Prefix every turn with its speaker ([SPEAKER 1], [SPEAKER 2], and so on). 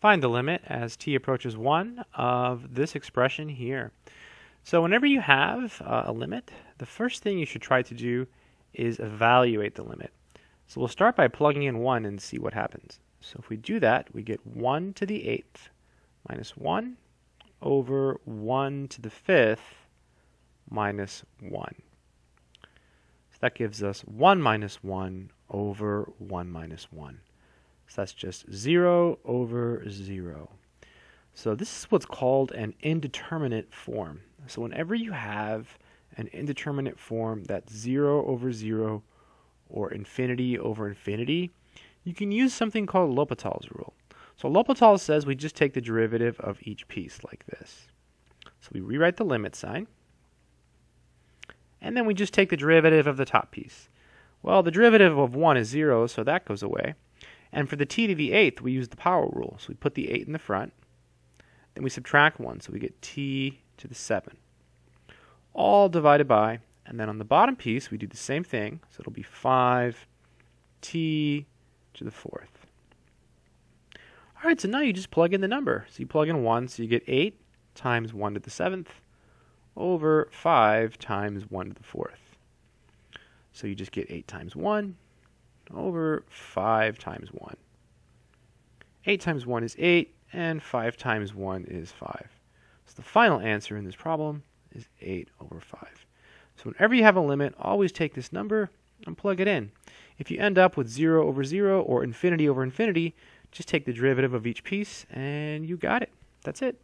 [SPEAKER 1] Find the limit as t approaches 1 of this expression here. So whenever you have uh, a limit, the first thing you should try to do is evaluate the limit. So we'll start by plugging in 1 and see what happens. So if we do that, we get 1 to the 8th minus 1 over 1 to the 5th minus 1. So that gives us 1 minus 1 over 1 minus 1. So that's just 0 over 0. So this is what's called an indeterminate form. So whenever you have an indeterminate form that's 0 over 0 or infinity over infinity, you can use something called L'Hopital's rule. So L'Hopital says we just take the derivative of each piece like this. So we rewrite the limit sign, and then we just take the derivative of the top piece. Well, the derivative of 1 is 0, so that goes away. And for the t to the 8th, we use the power rule. So we put the 8 in the front, then we subtract 1, so we get t to the 7. All divided by, and then on the bottom piece, we do the same thing. So it'll be 5 t to the 4th. All right, so now you just plug in the number. So you plug in 1, so you get 8 times 1 to the 7th over 5 times 1 to the 4th. So you just get 8 times 1 over 5 times 1. 8 times 1 is 8, and 5 times 1 is 5. So the final answer in this problem is 8 over 5. So whenever you have a limit, always take this number and plug it in. If you end up with 0 over 0 or infinity over infinity, just take the derivative of each piece and you got it. That's it.